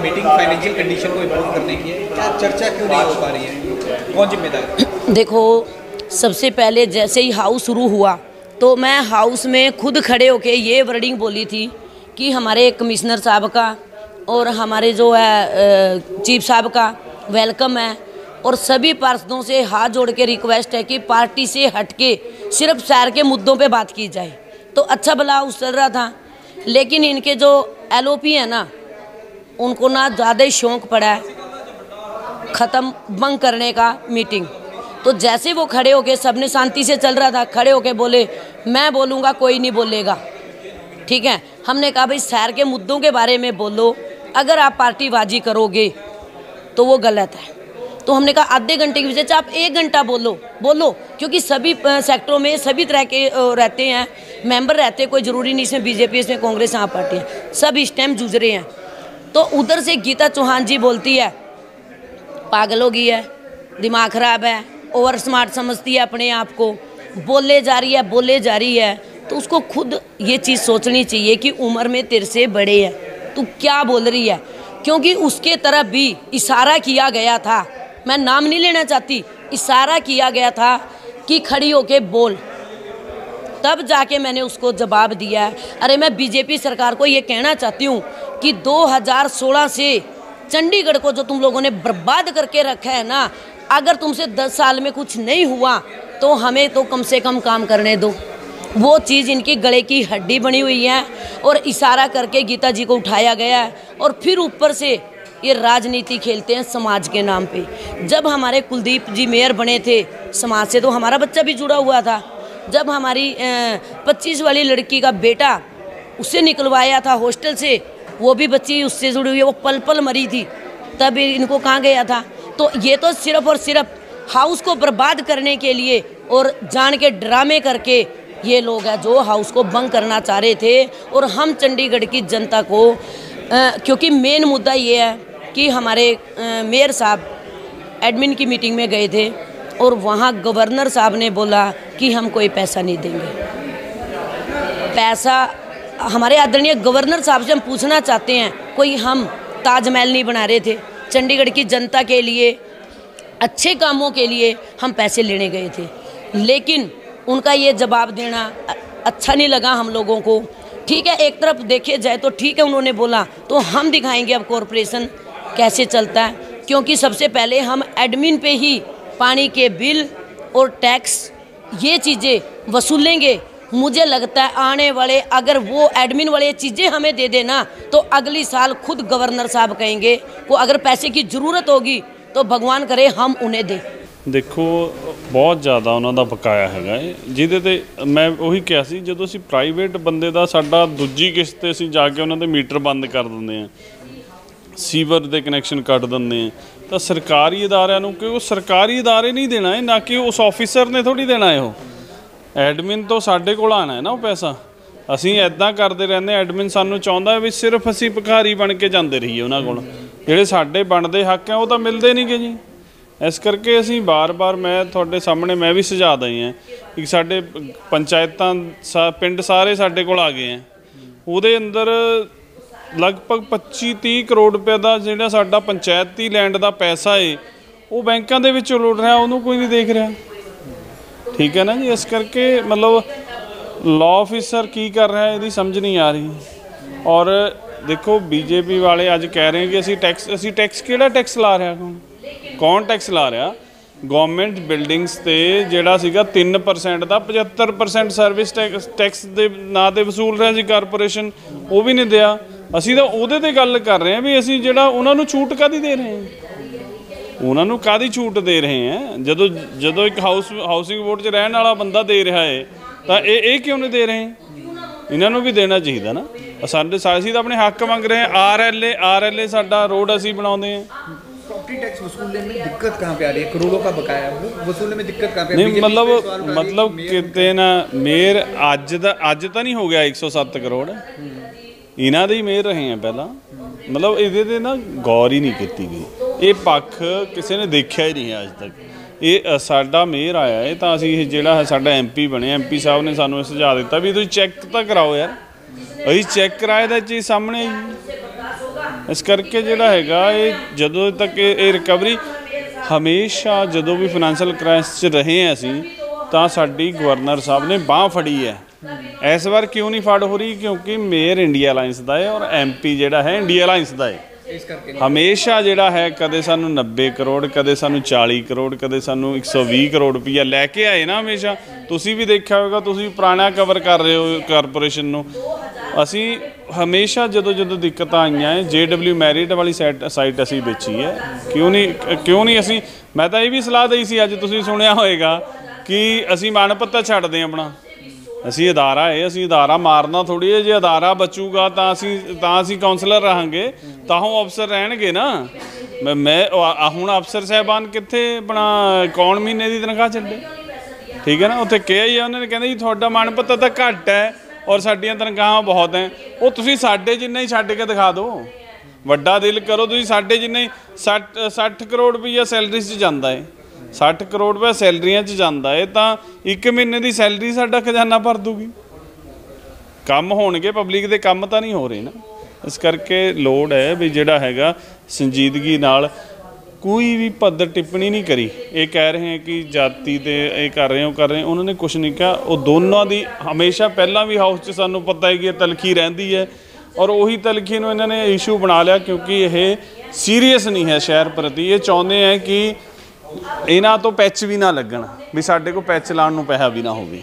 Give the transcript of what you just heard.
Meeting financial condition को improve करने की है। चर्चा क्यों नहीं हो पा रही है? कौन जिम्मेदार देखो, सबसे पहले जैसे ही हाउस शुरू हुआ तो मैं हाउस में खुद खड़े होके ये वर्डिंग बोली थी कि हमारे कमिश्नर साहब का और हमारे जो है चीफ साहब का वेलकम है और सभी पार्षदों से हाथ जोड़ के रिक्वेस्ट है कि पार्टी से हटके सिर्फ़ शहर के मुद्दों पे बात की जाए। तो अच्छा भला हाउस चल रहा था, लेकिन इनके जो एलओपी है ना उनको ना ज़्यादा शौक पड़ा है ख़त्म बंक करने का मीटिंग तो जैसे वो खड़े होके सबने शांति से चल रहा था, खड़े होके बोले, मैं बोलूँगा, कोई नहीं बोलेगा। ठीक है? हमने कहा, भाई शहर के मुद्दों के बारे में बोलो। अगर आप पार्टीबाजी करोगे तो वो गलत है। तो हमने कहा, आधे घंटे की वजह से आप एक घंटा बोलो। बोलो, क्योंकि सभी सेक्टरों में सभी तरह के रहते हैं। मेंबर रहते हैं, कोई ज़रूरी नहीं इसमें, बीजेपी, इसमें कांग्रेस यहाँ पार्टी है। सब इस टाइम जूझ रहे हैं। तो उधर से गीता चौहान जी बोलती है, पागल हो गई है, दिमाग खराब है ओवर स्मार्ट समझती है अपने आप को, बोले जा रही है, बोले जा रही है तो उसको खुद ये चीज़ सोचनी चाहिए कि उम्र में तेरे से बड़े है, तू क्या बोल रही है? क्योंकि उसके तरफ़ भी इशारा किया गया था। मैं नाम नहीं लेना चाहती, इशारा किया गया था कि खड़ी होके बोल। तब जाके मैंने उसको जवाब दिया। है अरे, मैं बीजेपी सरकार को ये कहना चाहती हूँ कि 2016 से चंडीगढ़ को जो तुम लोगों ने बर्बाद करके रखा है ना, अगर तुमसे 10 साल में कुछ नहीं हुआ तो हमें तो कम से कम काम करने दो। वो चीज़ इनकी गले की हड्डी बनी हुई है और इशारा करके गीता जी को उठाया गया है और फिर ऊपर से ये राजनीति खेलते हैं समाज के नाम पे। जब हमारे कुलदीप जी मेयर बने थे, समाज से तो हमारा बच्चा भी जुड़ा हुआ था। जब हमारी पच्चीस वाली लड़की का बेटा उससे निकलवाया था हॉस्टल से वो भी बच्ची उससे जुड़ी हुई है वो पल पल मरी थी तब इनको कहाँ गया था? तो ये तो सिर्फ़ और सिर्फ़ हाउस को बर्बाद करने के लिए और जान के ड्रामे करके ये लोग हैं जो हाउस को बंद करना चाह रहे थे और हम चंडीगढ़ की जनता को अ, क्योंकि मेन मुद्दा ये है कि हमारे मेयर साहब एडमिन की मीटिंग में गए थे। और वहाँ गवर्नर साहब ने बोला कि हम कोई पैसा नहीं देंगे। पैसा, हमारे आदरणीय गवर्नर साहब से हम पूछना चाहते हैं, कोई हम ताजमहल नहीं बना रहे थे। चंडीगढ़ की जनता के लिए, अच्छे कामों के लिए हम पैसे लेने गए थे। लेकिन उनका ये जवाब देना अच्छा नहीं लगा हम लोगों को। ठीक है, एक तरफ़ देखे जाए तो ठीक है, उन्होंने बोला तो हम दिखाएँगे अब कॉरपोरेशन कैसे चलता है। क्योंकि सबसे पहले हम एडमिन पे ही पानी के बिल और टैक्स ये चीज़ें वसूलेंगे मुझे लगता है आने वाले अगर वो एडमिन वाले चीज़ें हमें दे देना तो अगली साल खुद गवर्नर साहब कहेंगे को अगर पैसे की ज़रूरत होगी तो भगवान करे हम उन्हें दें ਦੇਖੋ ਬਹੁਤ ਜ਼ਿਆਦਾ ਉਹਨਾਂ ਦਾ ਬਕਾਇਆ ਹੈਗਾ ਹੈ ਜਿਹਦੇ ਤੇ ਮੈਂ ਉਹੀ ਕਿਹਾ ਸੀ ਜਦੋਂ ਅਸੀਂ ਪ੍ਰਾਈਵੇਟ ਬੰਦੇ ਦਾ ਸਾਡਾ ਦੂਜੀ ਕਿਸ਼ਤ ਤੇ ਅਸੀਂ ਜਾ ਕੇ ਉਹਨਾਂ ਦੇ ਮੀਟਰ ਬੰਦ ਕਰ ਦਿੰਦੇ ਆ ਸੀਵਰ ਦੇ ਕਨੈਕਸ਼ਨ ਕੱਟ ਦਿੰਦੇ ਆ। ਤਾਂ ਸਰਕਾਰੀ ਅਦਾਰਿਆਂ ਨੂੰ ਕਿ ਉਹ ਸਰਕਾਰੀ ਅਦਾਰੇ ਨਹੀਂ ਦੇਣਾ ਹੈ ਨਾ ਕਿ ਉਸ ਆਫੀਸਰ ਨੇ ਥੋੜੀ ਦੇਣਾ ਹੈ ਉਹ ਐਡਮਿਨ ਤੋਂ ਸਾਡੇ ਕੋਲ ਆਣਾ ਹੈ ਨਾ ਉਹ ਪੈਸਾ। ਅਸੀਂ ਐਦਾਂ ਕਰਦੇ ਰਹਿੰਦੇ ਐਡਮਿਨ ਸਾਨੂੰ ਚਾਹੁੰਦਾ ਵੀ ਸਿਰਫ ਅਸੀਂ ਭਿਖਾਰੀ ਬਣ ਕੇ ਜਾਂਦੇ ਰਹੀਏ ਉਹਨਾਂ ਕੋਲ। ਜਿਹੜੇ ਸਾਡੇ ਬਣਦੇ ਹੱਕ ਆ ਉਹ ਤਾਂ ਮਿਲਦੇ ਨਹੀਂਗੇ ਜੀ। ਇਸ ਕਰਕੇ ਅਸੀਂ ਬਾਰ-ਬਾਰ ਮੈਂ ਤੁਹਾਡੇ ਸਾਹਮਣੇ ਮੈਂ ਵੀ ਸੁਝਾਅ ਦਈ ਹਾਂ ਕਿ ਸਾਡੇ ਪੰਚਾਇਤਾਂ ਸਾ- ਪਿੰਡ ਸਾਰੇ ਸਾਡੇ ਕੋਲ ਆ ਗਏ ਆ ਉਹਦੇ ਅੰਦਰ ਲਗਭਗ 25-30 ਕਰੋੜ ਰੁਪਏ ਦਾ ਜਿਹੜਾ ਸਾਡਾ ਪੰਚਾਇਤੀ ਲੈਂਡ ਦਾ ਪੈਸਾ ਏ, ਉਹ ਬੈਂਕਾਂ ਦੇ ਵਿੱਚ ਲੁੱਟ ਰਿਹਾ, ਉਹਨੂੰ ਕੋਈ ਨਹੀਂ ਦੇਖ ਰਿਹਾ। ਠੀਕ ਹੈ ਨਾ ਜੀ? ਇਸ ਕਰਕੇ ਮਤਲਬ ਲਾਅ ਆਫੀਸਰ ਕੀ ਕਰ ਰਿਹਾ, ਇਹਦੀ ਸਮਝ ਨਹੀਂ ਆ ਰਹੀ। ਔਰ ਦੇਖੋ, ਬੀਜੇਪੀ ਵਾਲੇ ਅੱਜ ਕਹਿ ਰਹੇ ਕਿ ਅਸੀਂ ਟੈਕਸ ਅਸੀਂ ਟੈਕਸ ਕਿਹੜਾ ਟੈਕਸ ਲਾ ਰਿਹਾ ਕੌਣ? ਕੌਣ ਟੈਕਸ ਲਾ ਰਿਹਾ? ਗਵਰਨਮੈਂਟ ਬਿਲਡਿੰਗਸ ਤੇ ਜਿਹੜਾ ਸੀਗਾ 3% ਦਾ 75% ਸਰਵਿਸ ਟੈਕਸ ਟੈਕਸ ਦੇ ਨਾਂ ਤੇ ਵਸੂਲ ਰਿਹਾ ਸੀ ਕਾਰਪੋਰੇਸ਼ਨ ਉਹ ਵੀ ਨਹੀਂ ਦਿਆ। ਅਸੀਂ ਤਾਂ ਉਹਦੇ ਤੇ ਗੱਲ ਕਰ ਰਹੇ ਹਾਂ ਵੀ ਅਸੀਂ ਜਿਹੜਾ ਉਹਨਾਂ ਨੂੰ ਛੂਟ ਕਾਦੀ ਦੇ ਰਹੇ ਹਾਂ ਉਹਨਾਂ ਨੂੰ ਕਾਦੀ ਛੂਟ ਦੇ ਰਹੇ ਆ ਜਦੋਂ ਜਦੋਂ ਇੱਕ ਹਾਊਸ ਹਾਊਸਿੰਗ ਬੋਰਡ 'ਚ ਰਹਿਣ ਵਾਲਾ ਬੰਦਾ ਦੇ ਰਿਹਾ ਹੈ ਤਾਂ ਇਹ ਇਹ ਕਿਉਂ ਨਹੀਂ ਦੇ ਰਹੇ ਇਹਨਾਂ ਨੂੰ ਵੀ ਦੇਣਾ ਚਾਹੀਦਾ ਨਾ ਸਾਡੇ ਅਸੀਂ ਤਾਂ ਆਪਣੇ ਹੱਕ ਮੰਗ ਰਹੇ ਆ ਆਰਐਲਏ ਆਰਐਲਏ ਸਾਡਾ ਰੋਡ ਅਸੀਂ ਬਣਾਉਂਦੇ ਆ प्रॉपर्टी टैक्स वसूलने में दिक्कत कहाँ पे आ रही है करोड़ों का बकाया है वो वसूलने में दिक्कत कहाँ पे है? ਨਹੀਂ BJP ਮਤਲਬ पे सवाल उठा रही है ਮਤਲਬ कि मेयर ਕਿਤੇ ਨਾ ਮੇਰ ਅੱਜ ਦਾ ਅੱਜ ਤਾਂ ਨਹੀਂ ਹੋ ਗਿਆ 107 ਕਰੋੜ ਇਹਨਾਂ ਦੇ ਹੀ ਮੇਰ ਰਹੇ ਆ ਪਹਿਲਾਂ। ਮਤਲਬ ਇਹਦੇ ਤੇ ਨਾ ਗੌਰ ਹੀ ਨਹੀਂ ਕੀਤੀ ਗਈ। ਇਹ ਪੱਖ ਕਿਸੇ ਨੇ ਦੇਖਿਆ ਹੀ ਨਹੀਂ ਹੈ ਅੱਜ ਤੱਕ। ਇਹ ਸਾਡਾ ਮੇਅਰ ਆਇਆ ਇਹ ਤਾਂ ਅਸੀਂ ਇਹ ਜਿਹੜਾ ਹੈ ਸਾਡਾ ਐਮਪੀ ਬਣਿਆ ਐਮਪੀ ਸਾਹਿਬ ਨੇ ਸਾਨੂੰ ਇਹ ਸੁਝਾਅ ਦਿੱਤਾ ਵੀ ਤੁਸੀਂ ਚੈੱਕ ਤਾਂ ਕਰਾਓ ਯਾਰ। ਅਸੀਂ ਚੈੱਕ ਕਰਾਏ ਦਾ ਚੀਜ਼ ਸਾਹਮਣੇ ਇਸ ਕਰਕੇ ਜਿਹੜਾ ਹੈਗਾ ਇਹ ਜਦੋਂ ਤੱਕ ਇਹ ਰਿਕਵਰੀ ਹਮੇਸ਼ਾ ਜਦੋਂ ਵੀ ਫਾਈਨੈਂਸ਼ੀਅਲ ਕ੍ਰਾਈਸਿਸ 'ਚ ਰਹੇ ਹਾਂ ਅਸੀਂ ਤਾਂ ਸਾਡੀ ਗਵਰਨਰ ਸਾਹਿਬ ਨੇ ਬਾਹ ਫੜੀ ਹੈ। ਇਸ ਵਾਰ ਕਿਉਂ ਨਹੀਂ ਫੜ ਹੋ ਰਹੀ? ਕਿਉਂਕਿ ਮੇਅਰ ਇੰਡੀਆ ਅਲਾਈਅੰਸ ਦਾ ਹੈ ਔਰ ਐਮਪੀ ਜਿਹੜਾ ਹੈ ਇੰਡੀਆ ਅਲਾਈਅੰਸ ਦਾ ਹੈ ਇਸ ਕਰਕੇ ਹਮੇਸ਼ਾ ਜਿਹੜਾ ਹੈ ਕਦੇ ਸਾਨੂੰ 90 ਕਰੋੜ ਕਦੇ ਸਾਨੂੰ 40 ਕਰੋੜ ਕਦੇ ਸਾਨੂੰ 120 ਕਰੋੜ ਰੁਪਈਆ ਲੈ ਕੇ ਆਏ ਨਾ ਹਮੇਸ਼ਾ। ਤੁਸੀਂ ਵੀ ਦੇਖਿਆ ਹੋਵੇਗਾ ਤੁਸੀਂ ਪੁਰਾਣਾ ਕਵਰ ਕਰ ਰਹੇ ਹੋ ਕਾਰਪੋਰੇਸ਼ਨ ਨੂੰ। ਅਸੀਂ ਹਮੇਸ਼ਾ ਜਦੋਂ ਜਦੋਂ ਦਿੱਕਤਾਂ ਆਈਆਂ ਹੈ JW ਮੈਰਿਟ ਵਾਲੀ ਸਾਈਟ ਸਾਈਟ ਅਸੀਂ ਵੇਚੀ ਹੈ ਕਿਉਂ ਨਹੀਂ ਕਿਉਂ ਨਹੀਂ ਅਸੀਂ ਮੈਂ ਤਾਂ ਇਹ ਵੀ ਸਲਾਹ ਦਈ ਸੀ ਅੱਜ ਤੁਸੀਂ ਸੁਣਿਆ ਹੋਵੇਗਾ ਕਿ ਅਸੀਂ ਮਾਨਪੱਤਾ ਛੱਡਦੇ ਆਪਣਾ। ਅਸੀਂ ਅਦਾਰਾ ਹੈ ਅਸੀਂ ਅਦਾਰਾ ਮਾਰਨਾ ਥੋੜੀ ਹੈ ਜੇ ਅਦਾਰਾ ਬਚੂਗਾ ਤਾਂ ਅਸੀਂ ਤਾਂ ਅਸੀਂ ਕਾਉਂਸਲਰ ਰਹਾਂਗੇ, ਤਾਂ ਉਹ ਅਫਸਰ ਰਹਿਣਗੇ ਨਾ। ਮੈਂ ਮੈਂ ਹੁਣ ਅਫਸਰ ਸਾਹਿਬਾਨ ਕਿੱਥੇ ਆਪਣਾ, ਕੌਣ ਮਹੀਨੇ ਦੀ ਤਨਖਾਹ ਛੱਡੇ ਠੀਕ ਹੈ ਨਾ, ਉੱਥੇ ਕਿਹਾ ਹੀ ਆ, ਉਹਨਾਂ ਨੇ ਕਹਿੰਦੇ ਜੀ, ਤੁਹਾਡਾ ਮਨ ਪੱਤਾ ਤਾਂ ਘੱਟ ਹੈ ਔਰ ਸਾਡੀਆਂ ਤਨਖਾਹਾਂ ਬਹੁਤ ਹੈ। ਉਹ ਤੁਸੀਂ ਸਾਡੇ ਜਿੰਨਾ ਹੀ ਛੱਡ ਕੇ ਦਿਖਾ ਦਿਓ ਵੱਡਾ ਦਿਲ ਕਰੋ, ਤੁਸੀਂ ਸਾਡੇ ਜਿੰਨਾ ਹੀ 60 60 ਕਰੋੜ ਰੁਪਈਆ ਸੈਲਰੀ 'ਚ ਜਾਂਦਾ ਹੈ 60 ਕਰੋੜ ਰੁਪਏ ਸੈਲਰੀਆਂ 'ਚ ਜਾਂਦਾ ਏ, ਤਾਂ ਇੱਕ ਮਹੀਨੇ ਦੀ ਸੈਲਰੀ ਸਾਡਾ ਖਜ਼ਾਨਾ ਭਰ ਦੂਗੀ। ਕੰਮ ਹੋਣਗੇ, ਪਬਲਿਕ ਦੇ ਕੰਮ ਤਾਂ ਨਹੀਂ ਹੋ ਰਹੇ ਨਾ। ਇਸ ਕਰਕੇ ਲੋੜ ਹੈ ਵੀ ਜਿਹੜਾ ਹੈਗਾ ਸੰਜੀਦਗੀ ਨਾਲ ਕੋਈ ਵੀ ਪੱਧਰ ਟਿੱਪਣੀ ਨਹੀਂ ਕਰੀ। ਇਹ ਕਹਿ ਰਹੇ ਹੈ ਕਿ ਜਾਤੀ ਤੇ ਇਹ ਕਰ ਰਹੇ ਹੋ, ਕਰ ਰਹੇ ਉਹਨਾਂ ਨੇ ਕੁਝ ਨਹੀਂ ਕਿਹਾ। ਉਹ ਦੋਨਾਂ ਦੀ ਹਮੇਸ਼ਾ ਪਹਿਲਾਂ ਵੀ ਹਾਊਸ 'ਚ ਸਾਨੂੰ ਪਤਾ ਹੈ ਕਿ ਇਹ ਤਲਖੀ ਰਹਿੰਦੀ ਹੈ। ਔਰ ਉਹੀ ਤਲਖੀ ਨੂੰ ਇਹਨਾਂ ਨੇ ਇਸ਼ੂ ਬਣਾ ਲਿਆ ਕਿਉਂਕਿ ਇਹ ਸੀਰੀਅਸ ਨਹੀਂ ਹੈ ਸ਼ਹਿਰ ਪ੍ਰਤੀ। ਇਹ ਚਾਹੁੰਦੇ ਹੈ ਕਿ ਇਹਨਾਂ ਤੋਂ ਪੈਚ ਵੀ ਨਾ ਲੱਗਣ, ਵੀ ਸਾਡੇ ਕੋਲ ਪੈਚ ਲਾਉਣ ਨੂੰ ਪੈਸਾ ਵੀ ਨਾ ਹੋਵੇ।